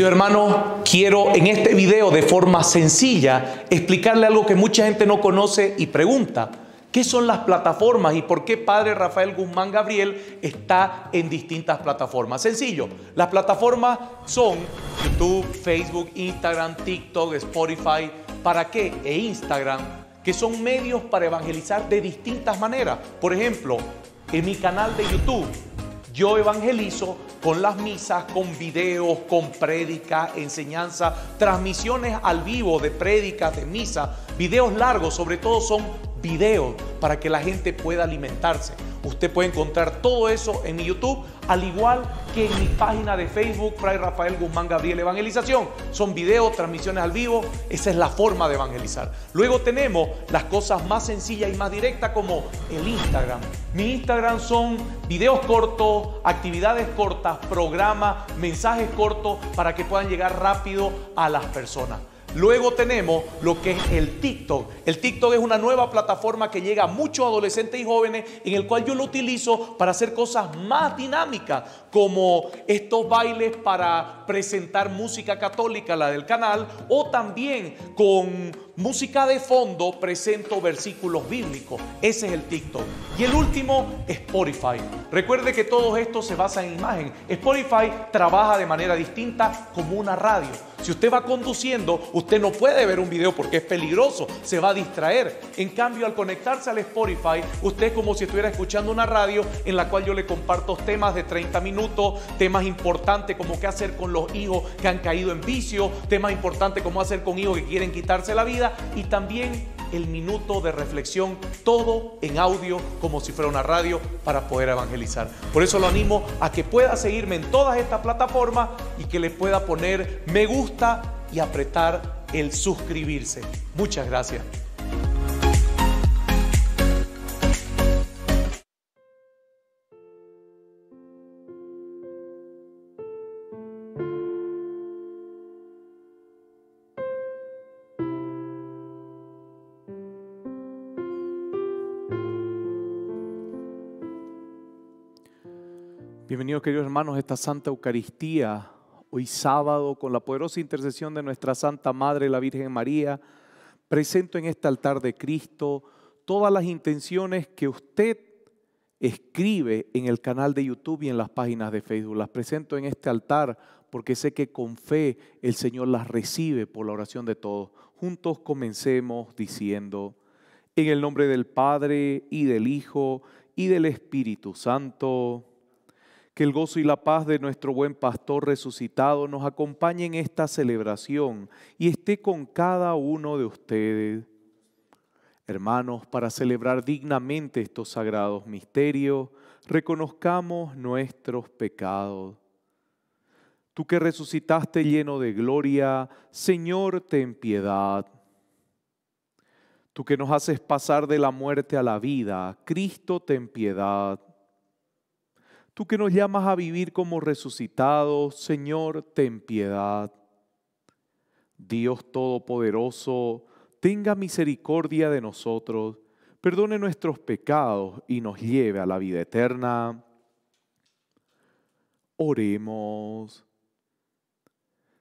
Querido hermano, quiero en este video de forma sencilla explicarle algo que mucha gente no conoce y pregunta. ¿Qué son las plataformas y por qué Padre Rafael Guzmán Gabriel está en distintas plataformas? Sencillo, las plataformas son YouTube, Facebook, Instagram, TikTok, Spotify. ¿Para qué? E Instagram, que son medios para evangelizar de distintas maneras. Por ejemplo, en mi canal de YouTube yo evangelizo con las misas, con videos, con prédica, enseñanza, transmisiones al vivo de prédicas, de misa, videos largos, sobre todo son videos para que la gente pueda alimentarse. Usted puede encontrar todo eso en mi YouTube, al igual que en mi página de Facebook, Fray Rafael Guzmán Gabriel Evangelización. Son videos, transmisiones al vivo, esa es la forma de evangelizar. Luego tenemos las cosas más sencillas y más directas como el Instagram. Mi Instagram son videos cortos, actividades cortas, programas, mensajes cortos para que puedan llegar rápido a las personas. Luego tenemos lo que es el TikTok. El TikTok es una nueva plataforma que llega a muchos adolescentes y jóvenes en el cual yo lo utilizo para hacer cosas más dinámicas, como estos bailes para presentar música católica, la del canal, o también con música de fondo presento versículos bíblicos. Ese es el TikTok. Y el último, Spotify. Recuerde que todo esto se basa en imagen. Spotify trabaja de manera distinta como una radio. Si usted va conduciendo, usted no puede ver un video porque es peligroso, se va a distraer. En cambio, al conectarse al Spotify, usted es como si estuviera escuchando una radio en la cual yo le comparto temas de 30 minutos, temas importantes como qué hacer con los hijos que han caído en vicio, temas importantes como hacer con hijos que quieren quitarse la vida y también el minuto de reflexión, todo en audio como si fuera una radio para poder evangelizar. Por eso lo animo a que pueda seguirme en todas estas plataformas y que le pueda poner me gusta y apretar el suscribirse. Muchas gracias. Queridos hermanos esta Santa Eucaristía, hoy sábado, con la poderosa intercesión de nuestra Santa Madre, la Virgen María, presento en este altar de Cristo todas las intenciones que usted escribe en el canal de YouTube y en las páginas de Facebook. Las presento en este altar porque sé que con fe el Señor las recibe por la oración de todos. Juntos comencemos diciendo, en el nombre del Padre y del Hijo y del Espíritu Santo, que el gozo y la paz de nuestro buen pastor resucitado nos acompañe en esta celebración y esté con cada uno de ustedes. Hermanos, para celebrar dignamente estos sagrados misterios, reconozcamos nuestros pecados. Tú que resucitaste lleno de gloria, Señor, ten piedad. Tú que nos haces pasar de la muerte a la vida, Cristo, ten piedad. Tú que nos llamas a vivir como resucitados, Señor, ten piedad. Dios Todopoderoso, tenga misericordia de nosotros, perdone nuestros pecados y nos lleve a la vida eterna. Oremos.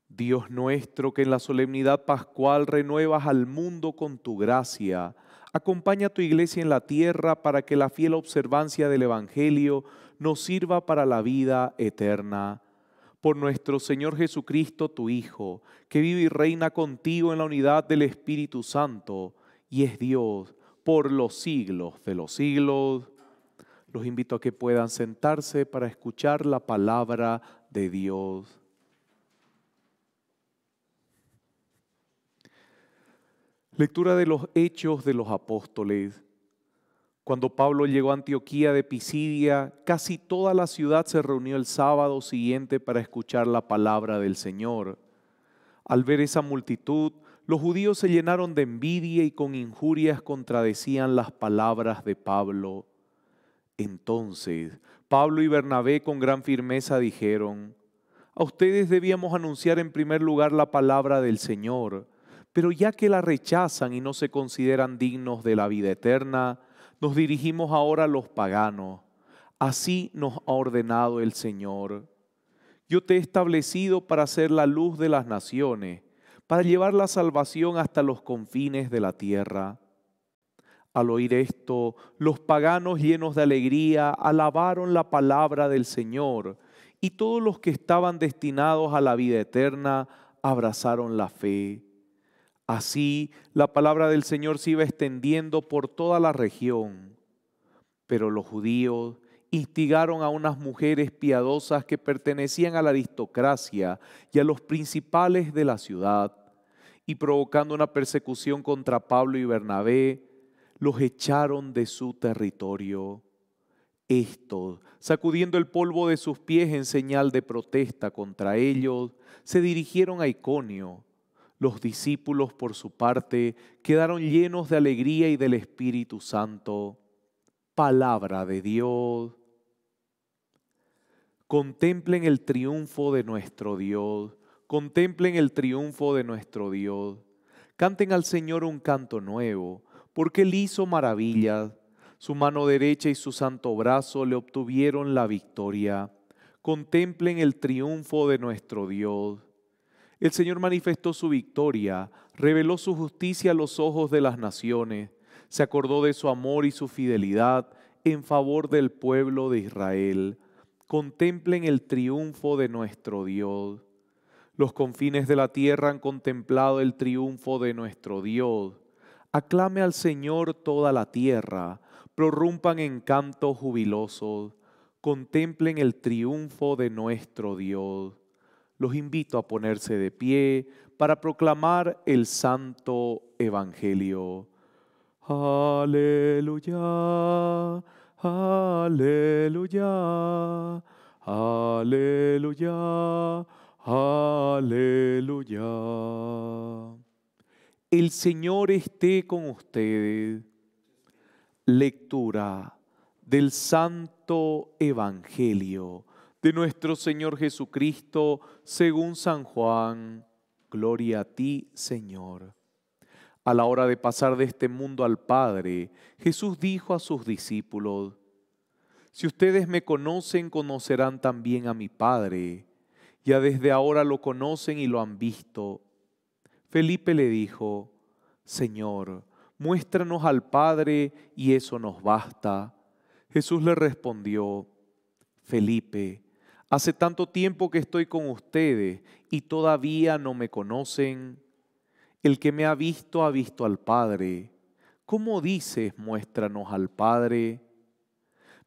Dios nuestro, que en la solemnidad pascual renuevas al mundo con tu gracia, acompaña a tu iglesia en la tierra para que la fiel observancia del Evangelio nos sirva para la vida eterna. Por nuestro Señor Jesucristo, tu Hijo, que vive y reina contigo en la unidad del Espíritu Santo y es Dios por los siglos de los siglos. Los invito a que puedan sentarse para escuchar la palabra de Dios. Lectura de los Hechos de los Apóstoles. Cuando Pablo llegó a Antioquía de Pisidia, casi toda la ciudad se reunió el sábado siguiente para escuchar la palabra del Señor. Al ver esa multitud, los judíos se llenaron de envidia y con injurias contradecían las palabras de Pablo. Entonces, Pablo y Bernabé con gran firmeza dijeron, a ustedes debíamos anunciar en primer lugar la palabra del Señor, pero ya que la rechazan y no se consideran dignos de la vida eterna, nos dirigimos ahora a los paganos. Así nos ha ordenado el Señor. Yo te he establecido para ser la luz de las naciones, para llevar la salvación hasta los confines de la tierra. Al oír esto, los paganos llenos de alegría alabaron la palabra del Señor, y todos los que estaban destinados a la vida eterna abrazaron la fe. Así la palabra del Señor se iba extendiendo por toda la región. Pero los judíos instigaron a unas mujeres piadosas que pertenecían a la aristocracia y a los principales de la ciudad, y provocando una persecución contra Pablo y Bernabé, los echaron de su territorio. Estos, sacudiendo el polvo de sus pies en señal de protesta contra ellos, se dirigieron a Iconio. Los discípulos, por su parte, quedaron llenos de alegría y del Espíritu Santo. Palabra de Dios. Contemplen el triunfo de nuestro Dios. Contemplen el triunfo de nuestro Dios. Canten al Señor un canto nuevo porque él hizo maravillas. Su mano derecha y su santo brazo le obtuvieron la victoria. Contemplen el triunfo de nuestro Dios. El Señor manifestó su victoria, reveló su justicia a los ojos de las naciones, se acordó de su amor y su fidelidad en favor del pueblo de Israel. Contemplen el triunfo de nuestro Dios. Los confines de la tierra han contemplado el triunfo de nuestro Dios. Aclame al Señor toda la tierra, prorrumpan en cantos jubilosos, contemplen el triunfo de nuestro Dios. Los invito a ponerse de pie para proclamar el santo evangelio. Aleluya, aleluya, aleluya, aleluya. El Señor esté con ustedes. Lectura del Santo Evangelio de nuestro Señor Jesucristo según San Juan. Gloria a ti, Señor. A la hora de pasar de este mundo al Padre, Jesús dijo a sus discípulos, Si ustedes me conocen, conocerán también a mi Padre. Ya desde ahora lo conocen y lo han visto. Felipe le dijo, Señor, muéstranos al Padre y eso nos basta. Jesús le respondió, Felipe, hace tanto tiempo que estoy con ustedes y todavía no me conocen. El que me ha visto ha visto al Padre. ¿Cómo dices, muéstranos al Padre?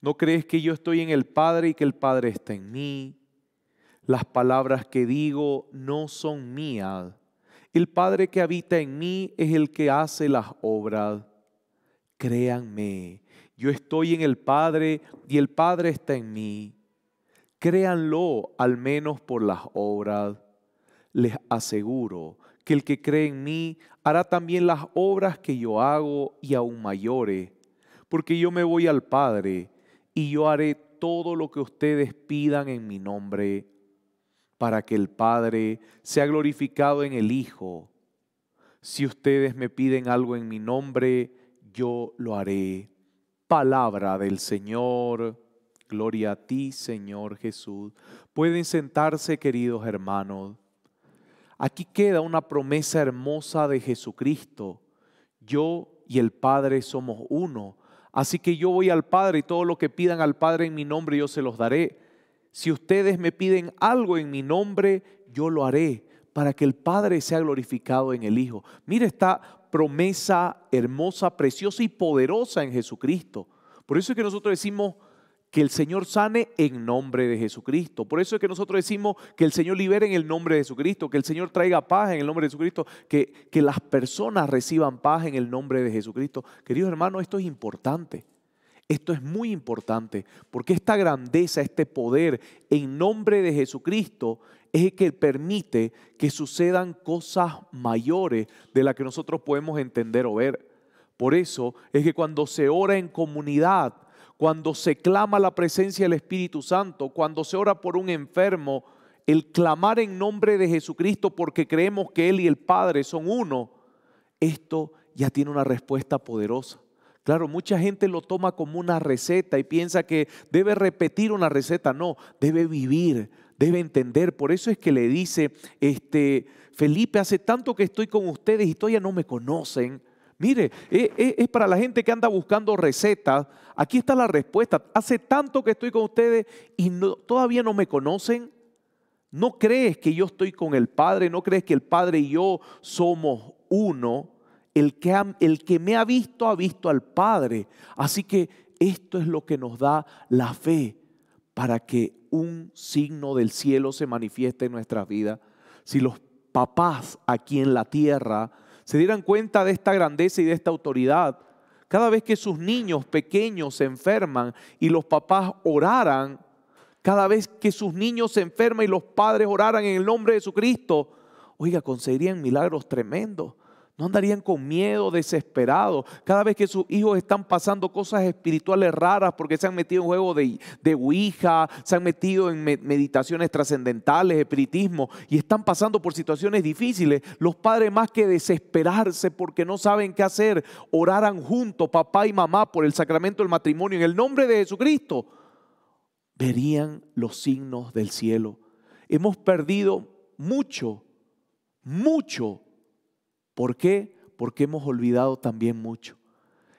¿No crees que yo estoy en el Padre y que el Padre está en mí? Las palabras que digo no son mías el Padre que habita en mí es el que hace las obras. Créanme, yo estoy en el Padre y el Padre está en mí. Créanlo al menos por las obras. Les aseguro que el que cree en mí hará también las obras que yo hago y aún mayores, porque yo me voy al Padre y yo haré todo lo que ustedes pidan en mi nombre para que el Padre sea glorificado en el Hijo. Si ustedes me piden algo en mi nombre, yo lo haré. Palabra del Señor. Gloria a ti, Señor Jesús. Pueden sentarse, queridos hermanos. Aquí queda una promesa hermosa de Jesucristo. Yo y el Padre somos uno. Así que yo voy al Padre y todo lo que pidan al Padre en mi nombre yo se los daré. Si ustedes me piden algo en mi nombre, yo lo haré para que el Padre sea glorificado en el Hijo. Mire esta promesa hermosa, preciosa y poderosa en Jesucristo. Por eso es que nosotros decimos que el Señor sane en nombre de Jesucristo. Por eso es que nosotros decimos que el Señor libere en el nombre de Jesucristo, que el Señor traiga paz en el nombre de Jesucristo, que, que las personas reciban paz en el nombre de Jesucristo. Queridos hermanos, esto es importante. Esto es muy importante porque esta grandeza, este poder en nombre de Jesucristo es el que permite que sucedan cosas mayores de las que nosotros podemos entender o ver. Por eso es que cuando se ora en comunidad, cuando se clama la presencia del Espíritu Santo, cuando se ora por un enfermo, el clamar en nombre de Jesucristo porque creemos que Él y el Padre son uno, esto ya tiene una respuesta poderosa. Claro, mucha gente lo toma como una receta y piensa que debe repetir una receta. No, debe vivir, debe entender. Por eso es que le dice, este, Felipe, hace tanto que estoy con ustedes y todavía no me conocen. Mire, e, e, es, para la gente que anda buscando recetas. Aquí está la respuesta. Hace tanto que estoy con ustedes y todavía no me conocen. ¿No crees que yo estoy con el Padre? ¿No crees que el Padre y yo somos uno? El que, el que me ha visto ha visto al Padre. Así que esto es lo que nos da la fe para que un signo del cielo se manifieste en nuestras vidas. Si los papás aquí en la tierra se dieran cuenta de esta grandeza y de esta autoridad, cada vez que sus niños pequeños se enferman y los papás oraran, cada vez que sus niños se enferman y los padres oraran en el nombre de Jesucristo, oiga, conseguirían milagros tremendos. No andarían con miedo, desesperados. Cada vez que sus hijos están pasando cosas espirituales raras porque se han metido en juegos de, de Ouija, se han metido en meditaciones trascendentales, espiritismo, y están pasando por situaciones difíciles, los padres más que desesperarse porque no saben qué hacer, oraran juntos, papá y mamá, por el sacramento del matrimonio en el nombre de Jesucristo, verían los signos del cielo. Hemos perdido mucho, mucho ¿Por qué? Porque hemos olvidado también mucho.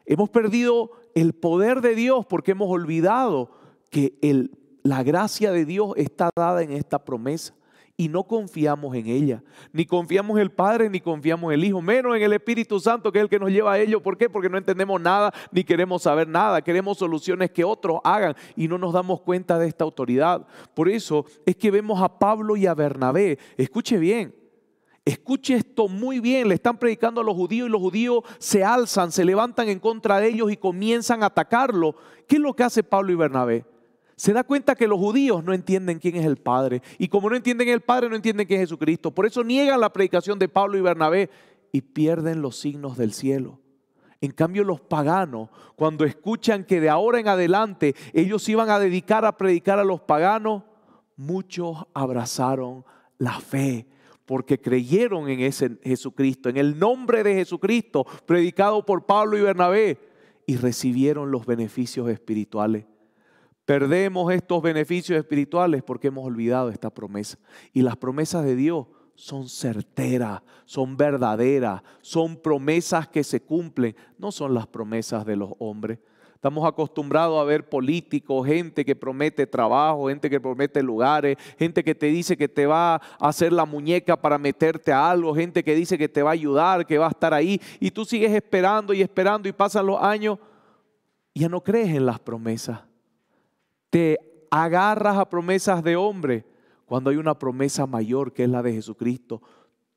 Hemos perdido el poder de Dios porque hemos olvidado que la gracia de Dios está dada en esta promesa y no confiamos en ella. Ni confiamos en el Padre, ni confiamos en el Hijo, menos en el Espíritu Santo, que es el que nos lleva a ello. ¿Por qué? Porque no entendemos nada, ni queremos saber nada. Queremos soluciones que otros hagan y no nos damos cuenta de esta autoridad. Por eso es que vemos a Pablo y a Bernabé. Escuche bien, Escuche esto muy bien, le están predicando a los judíos y los judíos se alzan, se levantan en contra de ellos y comienzan a atacarlo. ¿Qué es lo que hace Pablo y Bernabé? Se da cuenta que los judíos no entienden quién es el Padre y como no entienden el Padre no entienden quién es Jesucristo. Por eso niegan la predicación de Pablo y Bernabé y pierden los signos del cielo. En cambio los paganos, cuando escuchan que de ahora en adelante ellos iban a dedicar a predicar a los paganos, muchos abrazaron la fe porque creyeron en ese Jesucristo, en el nombre de Jesucristo, predicado por Pablo y Bernabé, y recibieron los beneficios espirituales. Perdemos estos beneficios espirituales porque hemos olvidado esta promesa. Y las promesas de Dios son certeras, son verdaderas, son promesas que se cumplen, no son las promesas de los hombres. Estamos acostumbrados a ver políticos, gente que promete trabajo, gente que promete lugares, gente que te dice que te va a hacer la muñeca para meterte a algo, gente que dice que te va a ayudar, que va a estar ahí, y tú sigues esperando y esperando y pasan los años y ya no crees en las promesas. Te agarras a promesas de hombre cuando hay una promesa mayor que es la de Jesucristo.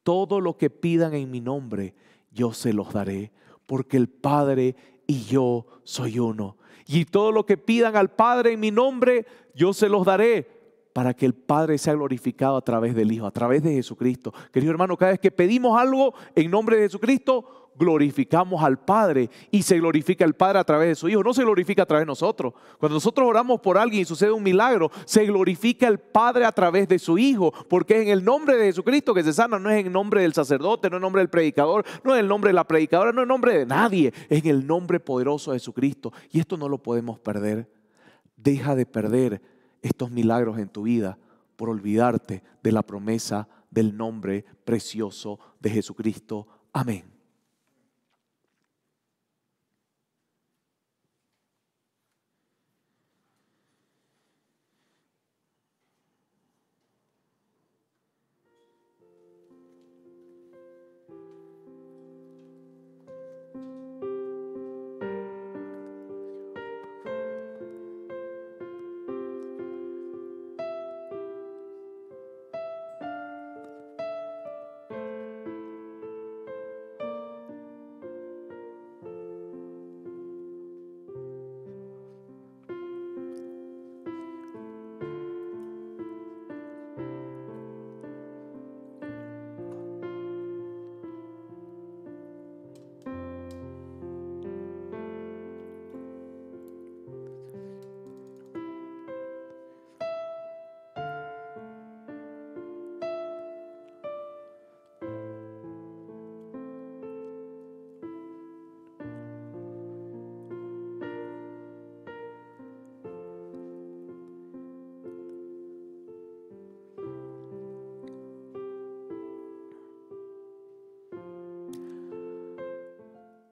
Todo lo que pidan en mi nombre, yo se los daré, porque el Padre y yo soy uno. Y todo lo que pidan al Padre en mi nombre, yo se los daré para que el Padre sea glorificado a través del Hijo, a través de Jesucristo. Querido hermano, cada vez que pedimos algo en nombre de Jesucristo, glorificamos al Padre y se glorifica el Padre a través de su Hijo, no se glorifica a través de nosotros. Cuando nosotros oramos por alguien y sucede un milagro, se glorifica el Padre a través de su Hijo, porque es en el nombre de Jesucristo que se sana, no es en nombre del sacerdote, no es en nombre del predicador, no es en el nombre de la predicadora, no es en nombre de nadie, es en el nombre poderoso de Jesucristo. Y esto no lo podemos perder. Deja de perder estos milagros en tu vida por olvidarte de la promesa del nombre precioso de Jesucristo. Amén.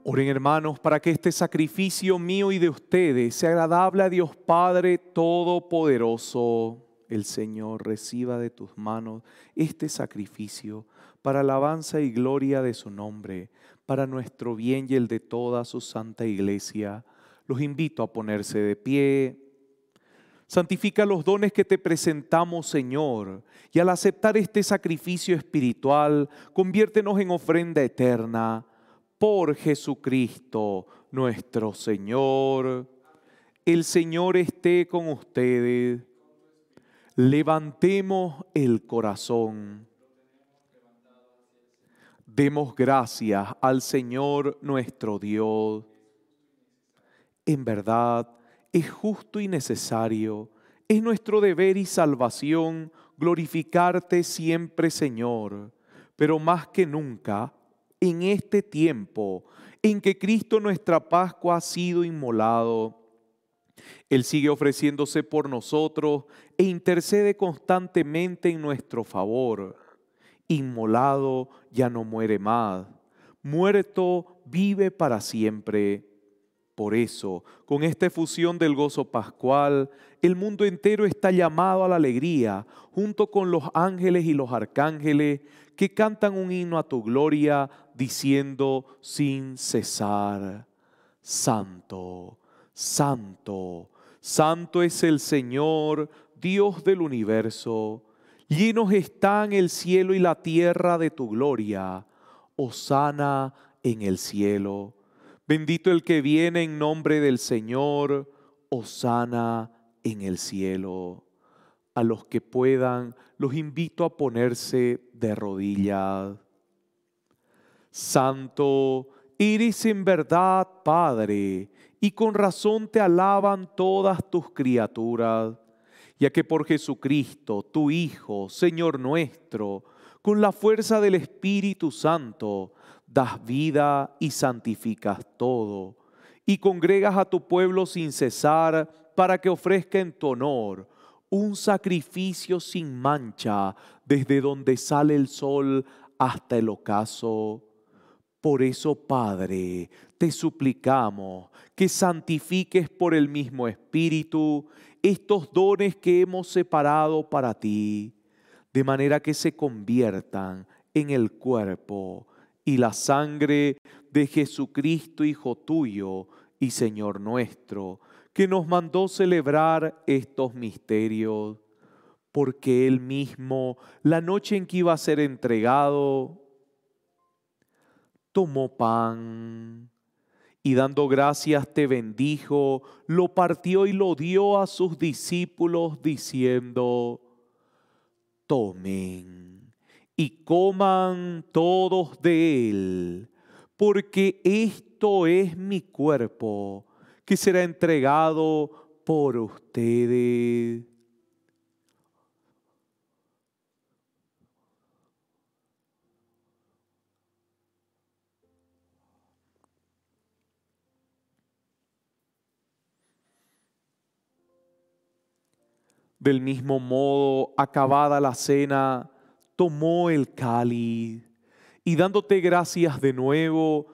Oren hermanos para que este sacrificio mío y de ustedes sea agradable a Dios Padre Todopoderoso. El Señor reciba de tus manos este sacrificio para alabanza y gloria de su nombre, para nuestro bien y el de toda su santa iglesia. Los invito a ponerse de pie. Santifica los dones que te presentamos, Señor, y al aceptar este sacrificio espiritual, conviértenos en ofrenda eterna por Jesucristo nuestro Señor. El Señor esté con ustedes. Levantemos el corazón. Demos gracias al Señor nuestro Dios. En verdad, es justo y necesario, es nuestro deber y salvación glorificarte siempre, Señor, pero más que nunca, en este tiempo en que Cristo nuestra Pascua ha sido inmolado. Él sigue ofreciéndose por nosotros e intercede constantemente en nuestro favor. Inmolado ya no muere más. Muerto vive para siempre. Por eso, con esta efusión del gozo pascual, el mundo entero está llamado a la alegría, junto con los ángeles y los arcángeles que cantan un himno a tu gloria, diciendo sin cesar, Santo, Santo, Santo es el Señor, Dios del universo. Llenos están el cielo y la tierra de tu gloria. Osana en el cielo. Bendito el que viene en nombre del Señor, Osana en el cielo. A los que puedan, los invito a ponerse de rodillas. Santo, eres en verdad Padre, y con razón te alaban todas tus criaturas, ya que por Jesucristo, tu Hijo, Señor nuestro, con la fuerza del Espíritu Santo, das vida y santificas todo, y congregas a tu pueblo sin cesar para que ofrezca en tu honor un sacrificio sin mancha desde donde sale el sol hasta el ocaso. Por eso, Padre, te suplicamos que santifiques por el mismo Espíritu estos dones que hemos separado para ti, de manera que se conviertan en el cuerpo y la sangre de Jesucristo, Hijo tuyo y Señor nuestro, que nos mandó celebrar estos misterios, porque Él mismo, la noche en que iba a ser entregado, tomó pan y dando gracias te bendijo, lo partió y lo dio a sus discípulos diciendo, tomen y coman todos de él, porque esto es mi cuerpo que será entregado por ustedes. Del mismo modo, acabada la cena, tomó el cáliz y dándote gracias de nuevo,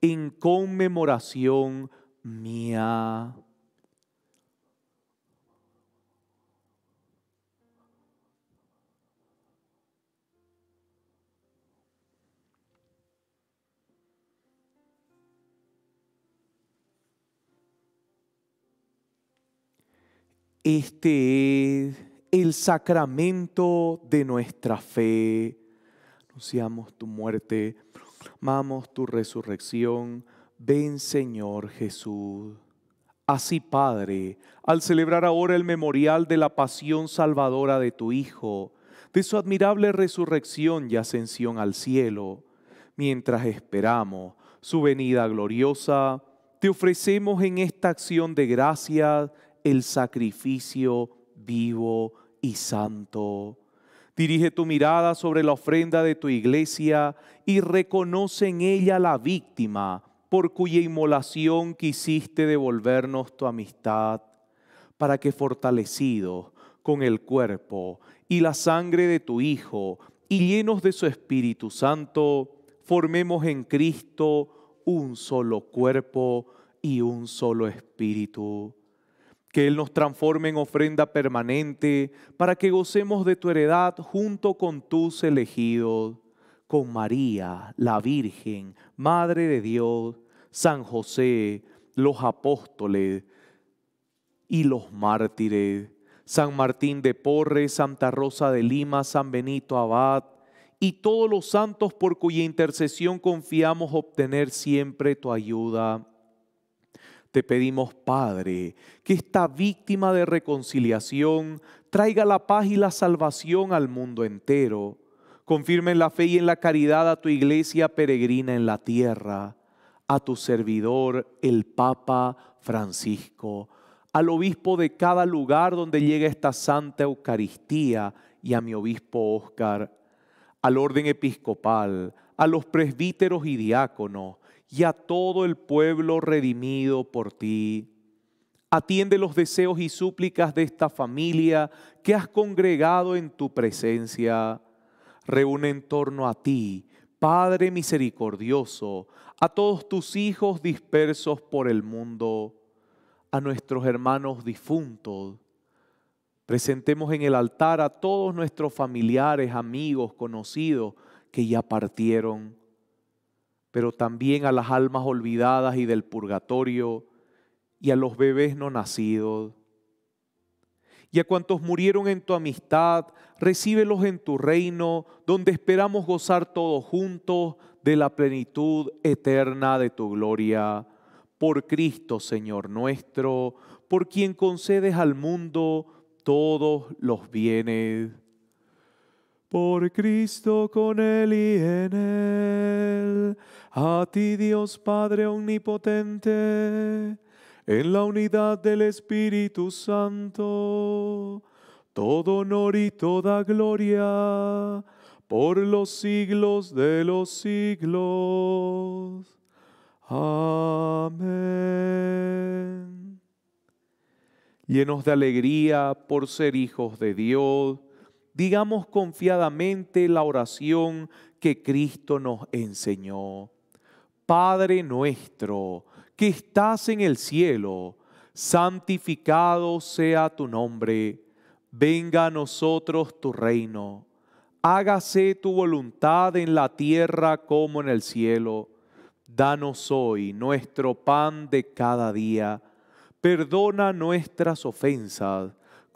en conmemoración mía. Este es el sacramento de nuestra fe. Anunciamos tu muerte, proclamamos tu resurrección. Ven Señor Jesús. Así, Padre, al celebrar ahora el memorial de la pasión salvadora de tu Hijo, de su admirable resurrección y ascensión al cielo, mientras esperamos su venida gloriosa, te ofrecemos en esta acción de gracia el sacrificio vivo y santo. Dirige tu mirada sobre la ofrenda de tu iglesia y reconoce en ella la víctima por cuya inmolación quisiste devolvernos tu amistad, para que fortalecidos con el cuerpo y la sangre de tu Hijo y llenos de su Espíritu Santo, formemos en Cristo un solo cuerpo y un solo espíritu. Que Él nos transforme en ofrenda permanente para que gocemos de tu heredad junto con tus elegidos, con María, la Virgen, Madre de Dios, San José, los apóstoles y los mártires, San Martín de Porres, Santa Rosa de Lima, San Benito Abad, y todos los santos por cuya intercesión confiamos obtener siempre tu ayuda. Te pedimos, Padre, que esta víctima de reconciliación traiga la paz y la salvación al mundo entero. Confirme en la fe y en la caridad a tu iglesia peregrina en la tierra, a tu servidor, el Papa Francisco, al obispo de cada lugar donde llega esta Santa Eucaristía y a mi obispo Óscar al orden episcopal, a los presbíteros y diáconos y a todo el pueblo redimido por ti. Atiende los deseos y súplicas de esta familia que has congregado en tu presencia. Reúne en torno a ti, Padre misericordioso, a todos tus hijos dispersos por el mundo, a nuestros hermanos difuntos Presentemos en el altar a todos nuestros familiares, amigos, conocidos que ya partieron, pero también a las almas olvidadas y del purgatorio y a los bebés no nacidos. Y a cuantos murieron en tu amistad, recíbelos en tu reino, donde esperamos gozar todos juntos de la plenitud eterna de tu gloria. Por Cristo, Señor nuestro, por quien concedes al mundo todos los bienes. Por Cristo con Él y en Él, a ti Dios Padre Omnipotente, en la unidad del Espíritu Santo, todo honor y toda gloria por los siglos de los siglos. Amén llenos de alegría por ser hijos de Dios, digamos confiadamente la oración que Cristo nos enseñó. Padre nuestro, que estás en el cielo, santificado sea tu nombre, venga a nosotros tu reino, hágase tu voluntad en la tierra como en el cielo. Danos hoy nuestro pan de cada día Perdona nuestras ofensas,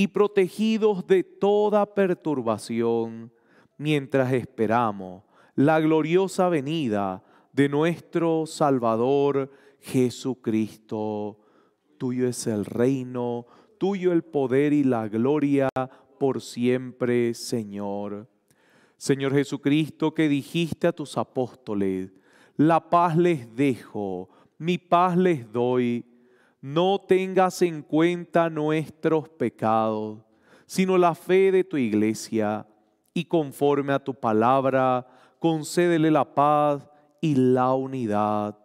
y protegidos de toda perturbación, mientras esperamos la gloriosa venida de nuestro Salvador Jesucristo. Tuyo es el reino, tuyo el poder y la gloria por siempre, Señor. Señor Jesucristo, que dijiste a tus apóstoles, la paz les dejo, mi paz les doy no tengas en cuenta nuestros pecados, sino la fe de tu iglesia, y conforme a tu palabra, concédele la paz y la unidad.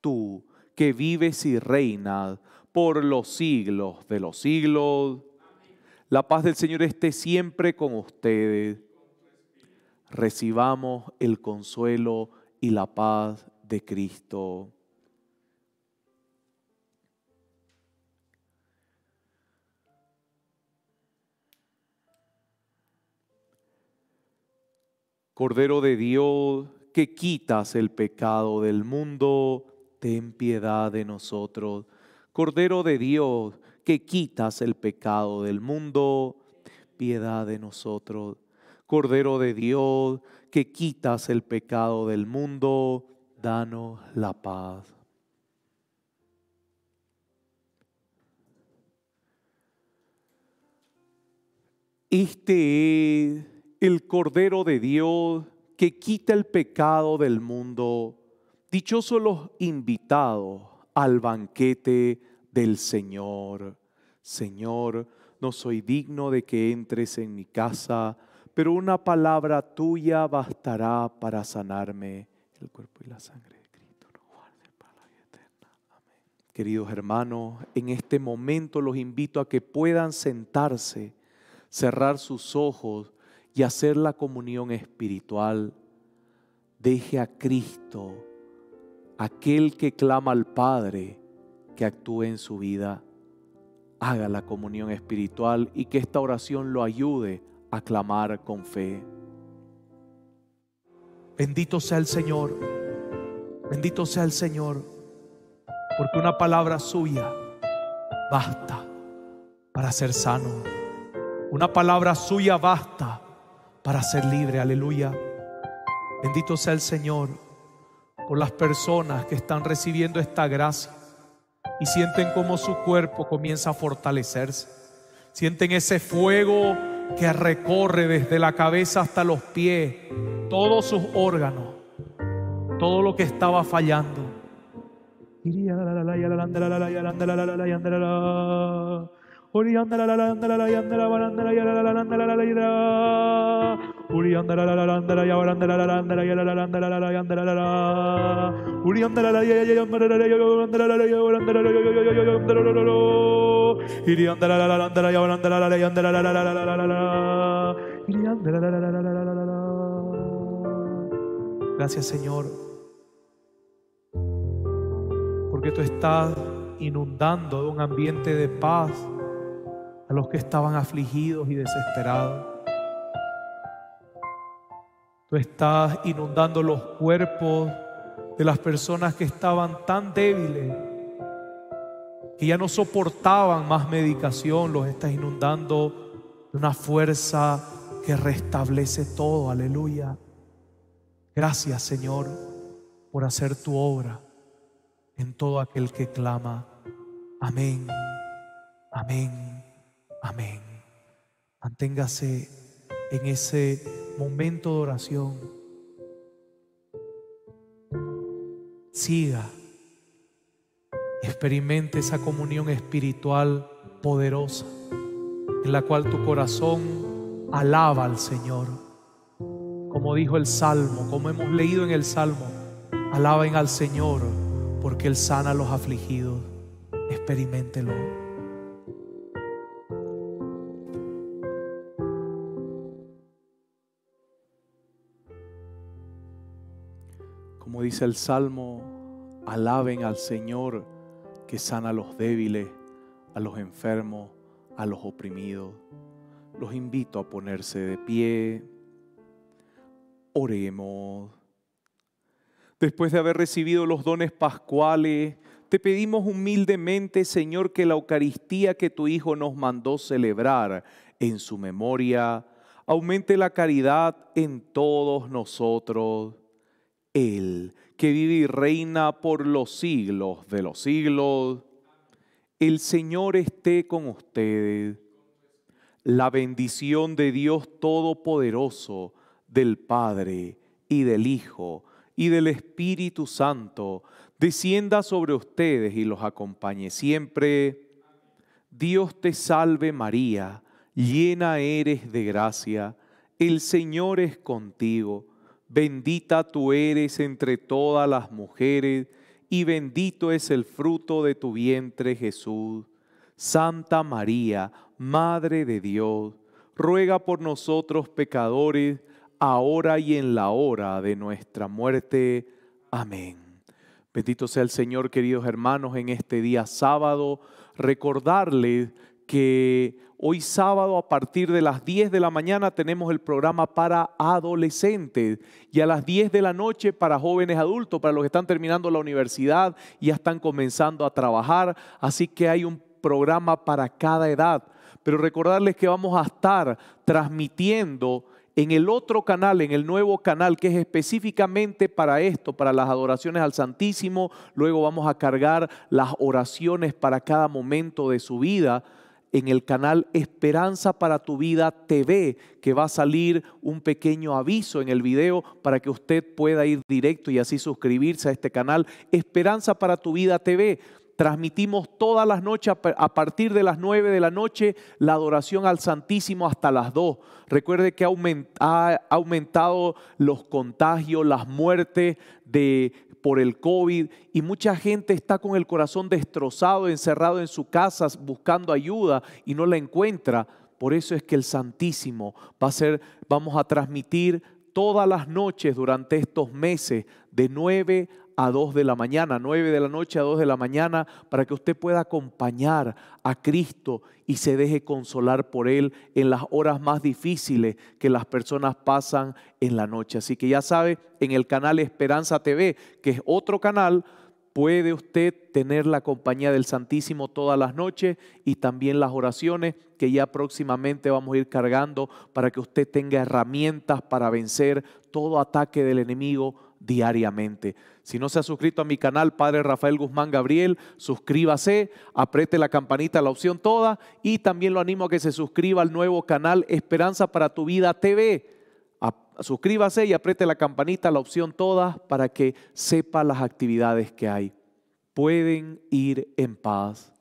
Tú, que vives y reinas por los siglos de los siglos, la paz del Señor esté siempre con ustedes. Recibamos el consuelo y la paz de Cristo. Cordero de Dios, que quitas el pecado del mundo, ten piedad de nosotros. Cordero de Dios, que quitas el pecado del mundo, piedad de nosotros. Cordero de Dios, que quitas el pecado del mundo, danos la paz. Este es el Cordero de Dios que quita el pecado del mundo. Dichosos los invitados al banquete del Señor. Señor, no soy digno de que entres en mi casa, pero una palabra tuya bastará para sanarme. El cuerpo y la sangre de Cristo nos guarden para la vida eterna. Amén. Queridos hermanos, en este momento los invito a que puedan sentarse cerrar sus ojos y hacer la comunión espiritual. Deje a Cristo, aquel que clama al Padre, que actúe en su vida. Haga la comunión espiritual y que esta oración lo ayude a clamar con fe. Bendito sea el Señor, bendito sea el Señor, porque una palabra suya basta para ser sano. Una palabra suya basta para ser libre. Aleluya. Bendito sea el Señor por las personas que están recibiendo esta gracia y sienten como su cuerpo comienza a fortalecerse. Sienten ese fuego que recorre desde la cabeza hasta los pies, todos sus órganos, todo lo que estaba fallando. Gracias Señor porque tú estás inundando un ambiente de paz a los que estaban afligidos y desesperados. Tú estás inundando los cuerpos de las personas que estaban tan débiles, que ya no soportaban más medicación, los estás inundando de una fuerza que restablece todo. Aleluya. Gracias Señor por hacer tu obra en todo aquel que clama. Amén. Amén. Amén. Manténgase en ese momento de oración. Siga. Experimente esa comunión espiritual poderosa en la cual tu corazón alaba al Señor. Como dijo el Salmo, como hemos leído en el Salmo, alaben al Señor porque Él sana a los afligidos. Experimentelo. Dice el Salmo, alaben al Señor que sana a los débiles, a los enfermos, a los oprimidos. Los invito a ponerse de pie. Oremos. Después de haber recibido los dones pascuales, te pedimos humildemente, Señor, que la Eucaristía que tu Hijo nos mandó celebrar en su memoria, aumente la caridad en todos nosotros él que vive y reina por los siglos de los siglos. El Señor esté con ustedes. La bendición de Dios Todopoderoso, del Padre y del Hijo y del Espíritu Santo, descienda sobre ustedes y los acompañe siempre. Dios te salve María, llena eres de gracia, el Señor es contigo Bendita tú eres entre todas las mujeres, y bendito es el fruto de tu vientre Jesús. Santa María, Madre de Dios, ruega por nosotros pecadores, ahora y en la hora de nuestra muerte. Amén. Bendito sea el Señor, queridos hermanos, en este día sábado, recordarles que Hoy sábado a partir de las 10 de la mañana tenemos el programa para adolescentes y a las 10 de la noche para jóvenes adultos, para los que están terminando la universidad y ya están comenzando a trabajar. Así que hay un programa para cada edad. Pero recordarles que vamos a estar transmitiendo en el otro canal, en el nuevo canal que es específicamente para esto, para las adoraciones al Santísimo. Luego vamos a cargar las oraciones para cada momento de su vida en el canal Esperanza para tu vida TV, que va a salir un pequeño aviso en el video para que usted pueda ir directo y así suscribirse a este canal Esperanza para tu vida TV. Transmitimos todas las noches a partir de las 9 de la noche la adoración al Santísimo hasta las 2. Recuerde que ha aumentado los contagios, las muertes de por el COVID y mucha gente está con el corazón destrozado, encerrado en su casa buscando ayuda y no la encuentra. Por eso es que el Santísimo va a ser, vamos a transmitir todas las noches durante estos meses de 9 a 2 de la mañana, 9 de la noche a 2 de la mañana, para que usted pueda acompañar a Cristo y se deje consolar por Él en las horas más difíciles que las personas pasan en la noche. Así que ya sabe, en el canal Esperanza TV, que es otro canal, puede usted tener la compañía del Santísimo todas las noches y también las oraciones que ya próximamente vamos a ir cargando para que usted tenga herramientas para vencer todo ataque del enemigo diariamente. Si no se ha suscrito a mi canal, Padre Rafael Guzmán Gabriel, suscríbase, apriete la campanita, la opción toda, y también lo animo a que se suscriba al nuevo canal Esperanza para tu Vida TV. suscríbase y apriete la campanita, la opción toda, para que sepa las actividades que hay. Pueden ir en paz.